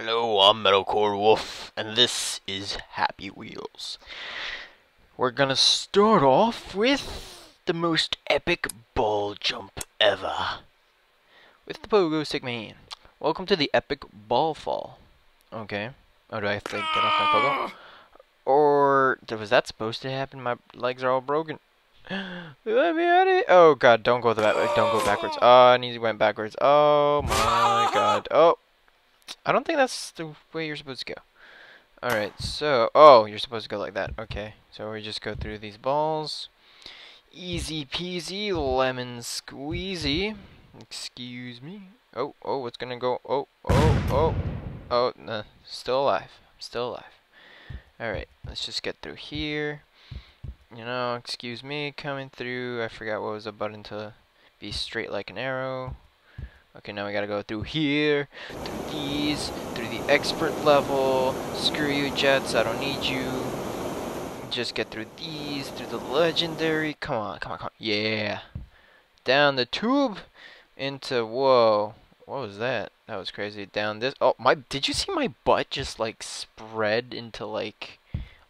Hello, I'm Metalcore Wolf, and this is Happy Wheels. We're gonna start off with the most epic ball jump ever. With the Pogo Stick Man. Welcome to the epic ball fall. Okay. Oh, do I have to get off my Pogo? Or was that supposed to happen? My legs are all broken. Let me out of here. Oh god, don't go the back don't go backwards. Oh, and he went backwards. Oh my god. Oh. I don't think that's the way you're supposed to go. Alright, so oh, you're supposed to go like that. Okay. So we just go through these balls. Easy peasy lemon squeezy. Excuse me. Oh, oh, what's gonna go? Oh, oh, oh. Oh, no. Still alive. Still alive. Alright, let's just get through here. You know, excuse me, coming through. I forgot what was a button to be straight like an arrow. Okay, now we gotta go through here, through these, through the expert level. Screw you, Jets, I don't need you. Just get through these, through the legendary. Come on, come on, come on. Yeah. Down the tube into, whoa. What was that? That was crazy. Down this. Oh, my, did you see my butt just like spread into like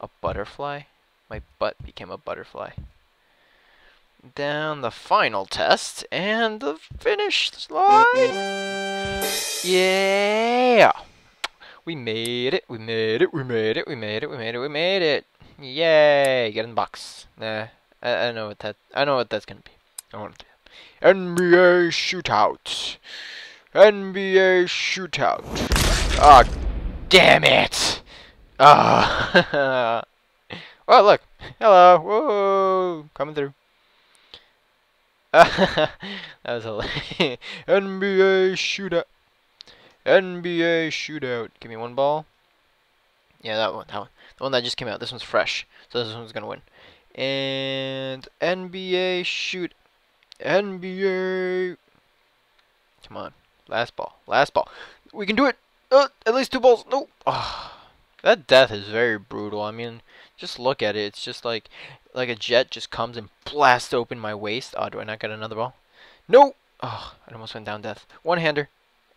a butterfly? My butt became a butterfly. Down the final test and the finish line. Yeah! We made it, we made it, we made it, we made it, we made it, we made it. Yay! Get in the box. Nah, I, I know what that I know what that's gonna be. I want to NBA shootout. NBA shootout. Ah, oh, damn it! Ah. oh, look. Hello. Whoa. Coming through. that was hilarious. NBA shootout. NBA shootout. Give me one ball. Yeah, that one. That one. The one that just came out. This one's fresh. So this one's going to win. And NBA shoot. NBA. Come on. Last ball. Last ball. We can do it. Uh, at least two balls. No. Oh, that death is very brutal. I mean, just look at it. It's just like like a jet just comes and blasts open my waist. Oh, do I not get another ball? No. Oh, I almost went down death. One hander.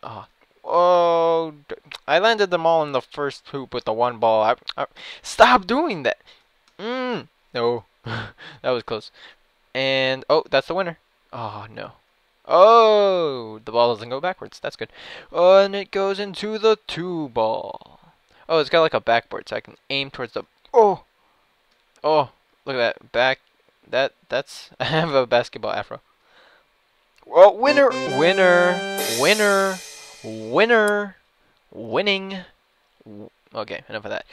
Oh. Oh, I landed them all in the first hoop with the one ball. I, I, stop doing that. Mm. No. that was close. And, oh, that's the winner. Oh, no. Oh, the ball doesn't go backwards. That's good. Oh, and it goes into the two ball. Oh, it's got like a backboard, so I can aim towards the... Oh! Oh, look at that. Back... That, that's... I have a basketball afro. Well, winner! Winner! Winner! Winner! Winning! Okay, enough of that.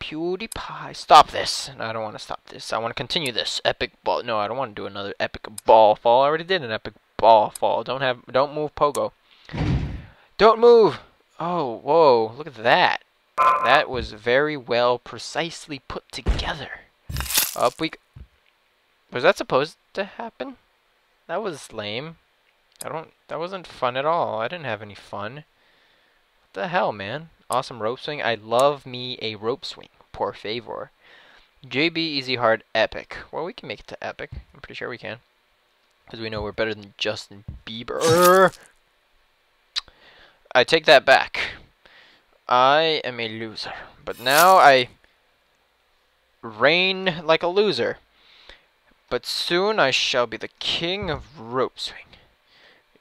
PewDiePie. Stop this. No, I don't want to stop this. I want to continue this. Epic ball. No, I don't want to do another epic ball fall. I already did an epic ball fall. Don't have. Don't move, Pogo. Don't move. Oh, whoa! Look at that. That was very well, precisely put together. Up we. Was that supposed to happen? That was lame. I don't. That wasn't fun at all. I didn't have any fun. What the hell, man? Awesome rope swing. I love me a rope swing. Por favor. JB Easy Hard Epic. Well, we can make it to Epic. I'm pretty sure we can. Because we know we're better than Justin Bieber. I take that back. I am a loser. But now I reign like a loser. But soon I shall be the king of rope swing.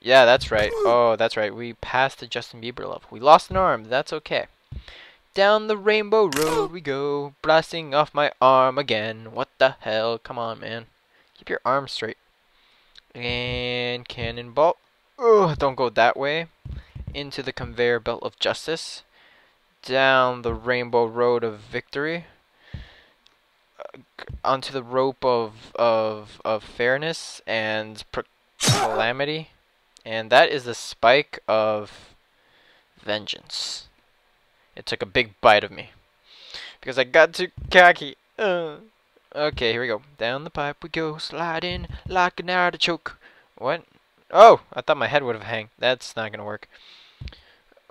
Yeah, that's right. Oh, that's right. We passed the Justin Bieber level. We lost an arm. That's okay. Down the rainbow road we go, blasting off my arm again. What the hell? Come on, man. Keep your arm straight. And cannonball. Oh, don't go that way. Into the conveyor belt of justice. Down the rainbow road of victory. Onto the rope of of of fairness and calamity. And that is the spike of vengeance. It took a big bite of me. Because I got too cocky. Uh. Okay, here we go. Down the pipe we go, sliding like an artichoke. What? Oh, I thought my head would have hang. That's not gonna work.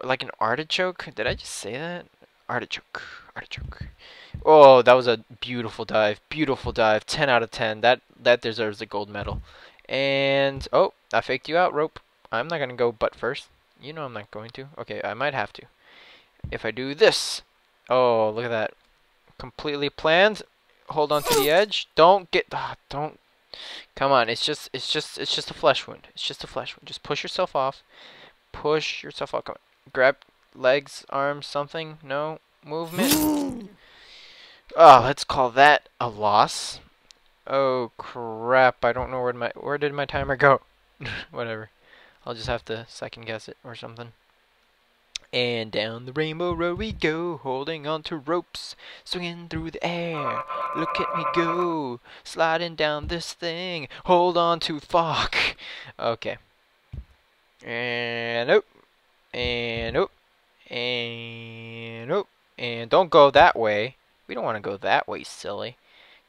Like an artichoke? Did I just say that? Artichoke. Artichoke. Oh, that was a beautiful dive. Beautiful dive. 10 out of 10. That that deserves a gold medal. And, oh, I faked you out, rope. I'm not going to go butt first. You know I'm not going to. Okay, I might have to. if I do this. Oh, look at that. Completely planned. Hold on to the edge. Don't get ah, don't Come on, it's just it's just it's just a flesh wound. It's just a flesh wound. Just push yourself off. Push yourself off. Come on. Grab legs, arms, something. No movement. oh, let's call that a loss. Oh crap! I don't know where my where did my timer go. Whatever. I'll just have to second guess it or something. And down the rainbow road we go, holding on to ropes, swinging through the air. Look at me go, sliding down this thing. Hold on to fuck. Okay. And nope. and up, and oh, and don't go that way. We don't want to go that way, silly.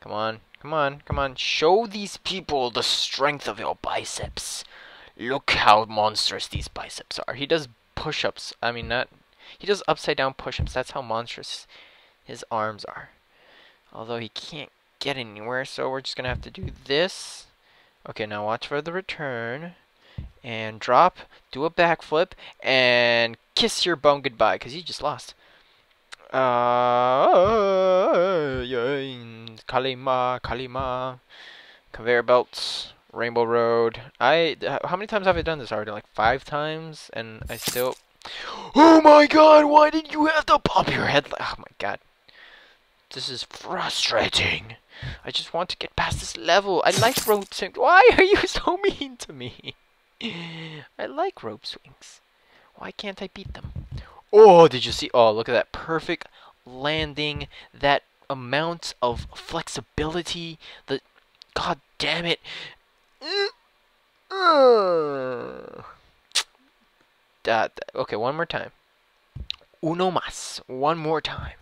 Come on, come on, come on. Show these people the strength of your biceps. Look how monstrous these biceps are. He does push-ups. I mean, not. He does upside down push-ups. That's how monstrous his arms are. Although he can't get anywhere, so we're just gonna have to do this. Okay, now watch for the return. And drop, do a backflip, and kiss your bone goodbye, because you just lost. Uh, Kalima, Kalima, conveyor belts. Rainbow Road. I how many times have I done this already? Like five times, and I still. Oh my God! Why did you have to pop your head? Oh my God! This is frustrating. I just want to get past this level. I like rope swings. Why are you so mean to me? I like rope swings. Why can't I beat them? Oh, did you see? Oh, look at that perfect landing. That amount of flexibility. The God damn it. That okay, one more time. Uno más. One more time.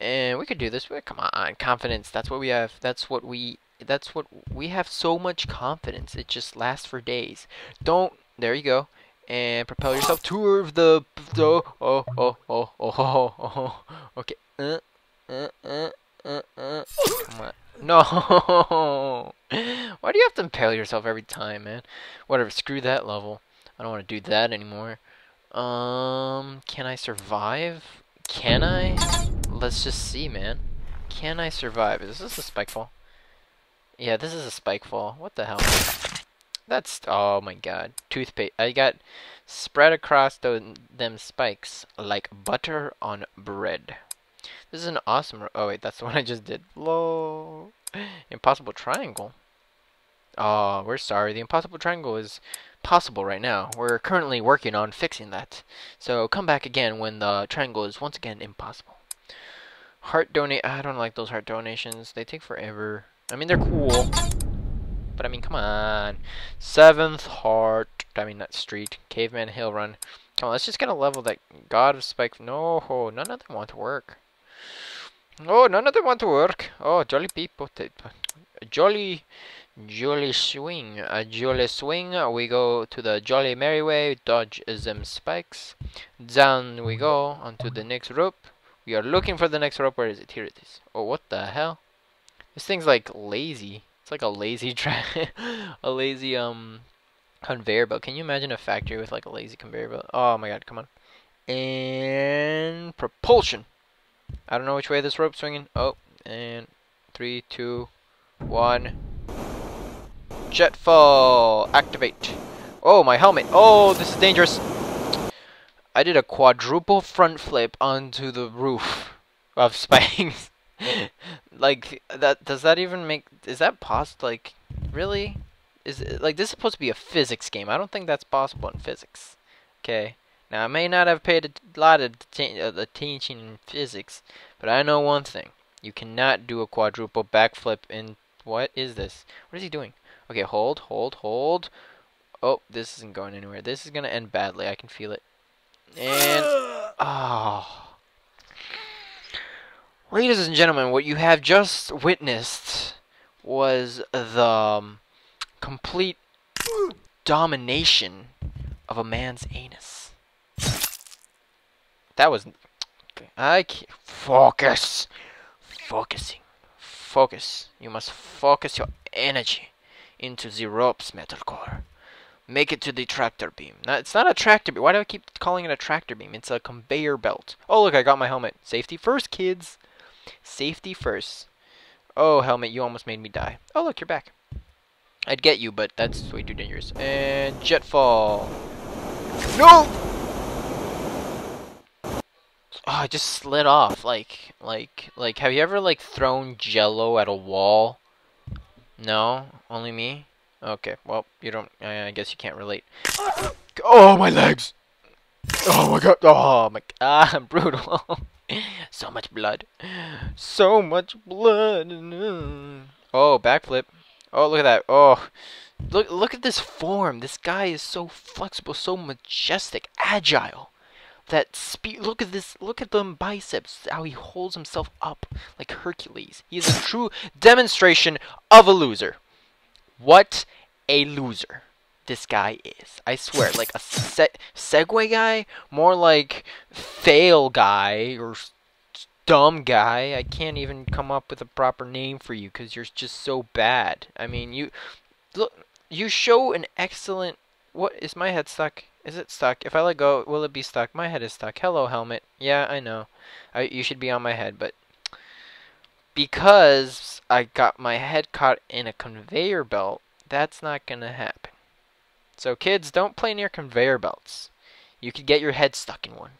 And we could do this. Come on, confidence. That's what we have. That's what we. That's what we have. So much confidence. It just lasts for days. Don't. There you go. And propel yourself toward the. the oh oh oh oh oh oh. oh. Okay. Uh, uh, uh, uh, uh. Come on. No! Why do you have to impale yourself every time, man? Whatever, screw that level. I don't want to do that anymore. Um, can I survive? Can I? Let's just see, man. Can I survive? Is this a spike fall? Yeah, this is a spike fall. What the hell? That's, oh my god. Toothpaste. I got spread across the, them spikes like butter on bread. This is an awesome... Oh, wait, that's the one I just did. Low. Impossible triangle. Oh, we're sorry. The impossible triangle is possible right now. We're currently working on fixing that. So come back again when the triangle is once again impossible. Heart donate. I don't like those heart donations. They take forever. I mean, they're cool. But I mean, come on. Seventh heart. I mean, not street. Caveman Hill Run. Come on, let's just get a level that God of Spike. No, none of them want to work. Oh, none of them want to work. Oh, jolly people. Jolly, jolly swing. A jolly swing. We go to the jolly merry way. Dodge them spikes. Down we go onto the next rope. We are looking for the next rope. Where is it? Here it is. Oh, what the hell? This thing's like lazy. It's like a lazy track. a lazy, um, conveyor belt. Can you imagine a factory with like a lazy conveyor belt? Oh my god, come on. And propulsion. I don't know which way this rope's swinging. Oh, and three, two, one. Jet fall. Activate. Oh, my helmet. Oh, this is dangerous. I did a quadruple front flip onto the roof of spikes. like that does that even make is that possible like really is it, like this is supposed to be a physics game i don't think that's possible in physics okay now, I may not have paid a lot of uh, attention in physics, but I know one thing. You cannot do a quadruple backflip in... What is this? What is he doing? Okay, hold, hold, hold. Oh, this isn't going anywhere. This is going to end badly. I can feel it. And... Oh... Ladies and gentlemen, what you have just witnessed was the um, complete domination of a man's anus. That was... I can't... Focus! Focusing. Focus. You must focus your energy into the rope's metal core. Make it to the tractor beam. No, it's not a tractor beam. Why do I keep calling it a tractor beam? It's a conveyor belt. Oh, look, I got my helmet. Safety first, kids. Safety first. Oh, helmet, you almost made me die. Oh, look, you're back. I'd get you, but that's way too dangerous. And jetfall. No! Ah, oh, I just slid off. Like, like, like, have you ever, like, thrown jello at a wall? No? Only me? Okay, well, you don't, I guess you can't relate. Oh, my legs! Oh my god, oh my god, ah, brutal. so much blood. So much blood. Oh, backflip. Oh, look at that. Oh, look, look at this form. This guy is so flexible, so majestic, agile that speed. Look at this. Look at them biceps. How he holds himself up like Hercules. He is a true demonstration of a loser. What a loser this guy is. I swear, like a se Segway guy, more like fail guy or dumb guy. I can't even come up with a proper name for you because you're just so bad. I mean, you look. You show an excellent. What is my head stuck? Is it stuck? If I let go, will it be stuck? My head is stuck. Hello, helmet. Yeah, I know. I, you should be on my head, but because I got my head caught in a conveyor belt, that's not going to happen. So kids, don't play near conveyor belts. You could get your head stuck in one.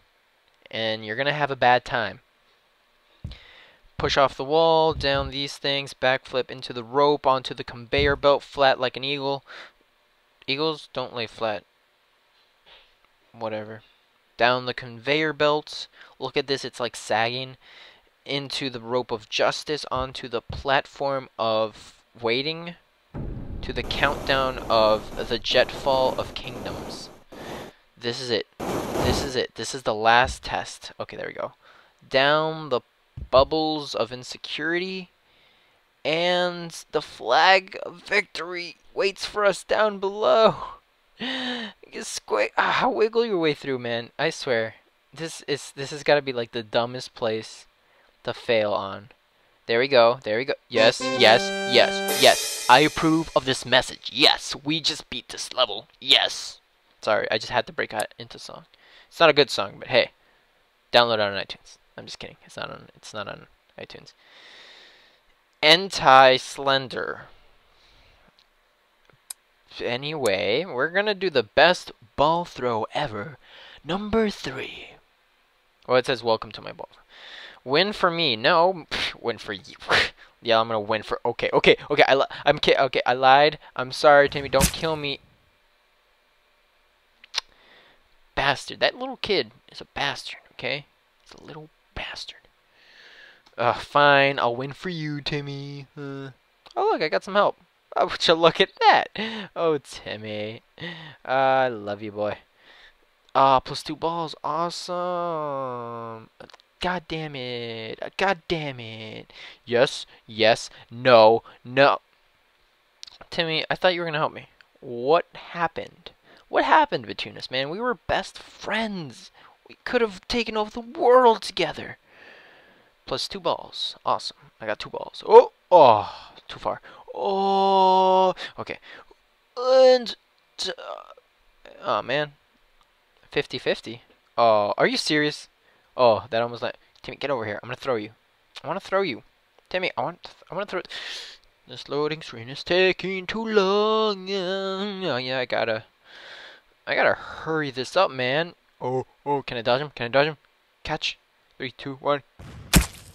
And you're going to have a bad time. Push off the wall, down these things, backflip into the rope, onto the conveyor belt, flat like an eagle. Eagles don't lay flat whatever. Down the conveyor belts. Look at this, it's like sagging into the rope of justice onto the platform of waiting to the countdown of the jetfall of kingdoms. This is it. This is it. This is the last test. Okay, there we go. Down the bubbles of insecurity and the flag of victory waits for us down below. Squig ah, wiggle your way through, man. I swear. This is this has got to be like the dumbest place to fail on. There we go. There we go. Yes, yes, yes, yes. I approve of this message. Yes, we just beat this level. Yes. Sorry, I just had to break out into song. It's not a good song, but hey, download it on iTunes. I'm just kidding. It's not on. It's not on iTunes. Anti Slender anyway, we're gonna do the best ball throw ever. Number three. Oh, it says welcome to my ball. Win for me. No, win for you. yeah, I'm gonna win for. Okay, okay, okay. I I'm okay. I lied. I'm sorry, Timmy. Don't kill me. Bastard. That little kid is a bastard. Okay, he's a little bastard. Uh, fine. I'll win for you, Timmy. Uh, oh look, I got some help. Oh, would you look at that? Oh, Timmy. Uh, I love you, boy. Ah, plus two balls. Awesome. God damn it. God damn it. Yes, yes, no, no. Timmy, I thought you were going to help me. What happened? What happened between us, man? We were best friends. We could have taken over the world together. Plus two balls. Awesome. I got two balls. Oh, oh, too far. Oh, okay. And, uh, oh man, 50-50. Oh, are you serious? Oh, that almost like Timmy, get over here. I'm gonna throw you. I want to throw you. Timmy, I want, I want to throw. This loading screen is taking too long. Oh yeah, I gotta, I gotta hurry this up, man. Oh, oh, can I dodge him? Can I dodge him? Catch. Three, two, one.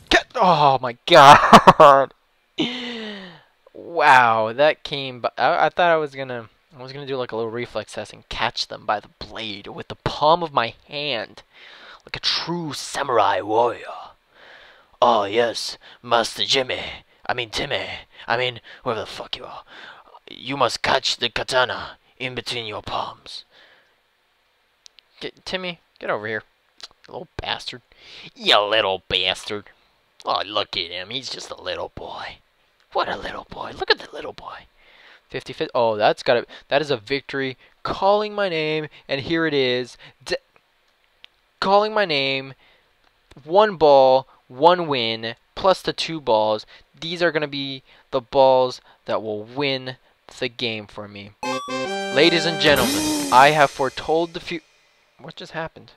Get. Oh my god. Wow, that came. I, I thought I was gonna. I was gonna do like a little reflex test and catch them by the blade with the palm of my hand, like a true samurai warrior. Oh yes, Master Jimmy. I mean Timmy. I mean whoever the fuck you are. You must catch the katana in between your palms. Get, Timmy, get over here. little bastard. You little bastard. Oh, look at him. He's just a little boy. What a little boy. Look at the little boy. 55. Oh, that's got to that is a victory. Calling my name and here it is. D calling my name. One ball, one win, plus the two balls. These are going to be the balls that will win the game for me. Ladies and gentlemen, I have foretold the future. What just happened?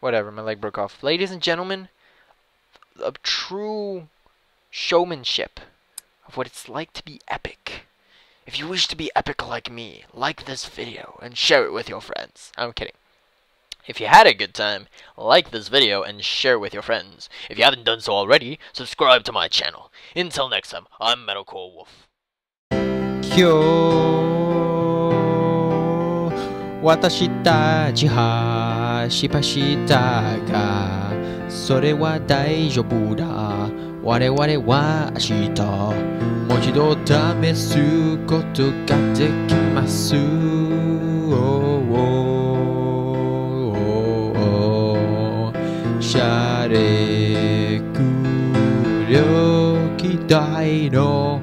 Whatever, my leg broke off. Ladies and gentlemen, of true showmanship of what it's like to be epic. If you wish to be epic like me, like this video and share it with your friends. I'm kidding. If you had a good time, like this video and share it with your friends. If you haven't done so already, subscribe to my channel. Until next time, I'm Metalcore Wolf. 今日私たち走りしたがそれは大丈夫だ我々は明日もう一度試すことができます しゃれくりょきたいの